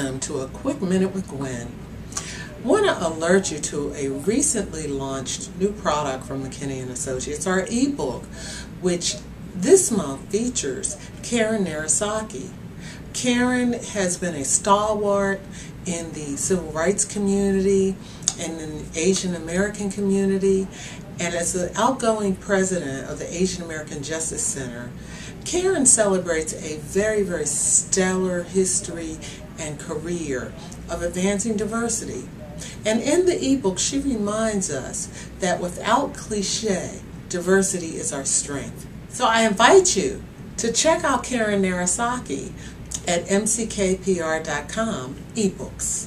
Welcome to a quick minute with Gwen. I want to alert you to a recently launched new product from McKinney and Associates, our ebook, which this month features Karen Narasaki. Karen has been a stalwart in the civil rights community and in the Asian American community, and as the outgoing president of the Asian American Justice Center, Karen celebrates a very, very stellar history and career of advancing diversity. And in the ebook, she reminds us that without cliche, diversity is our strength. So I invite you to check out Karen Narasaki at mckpr.com ebooks.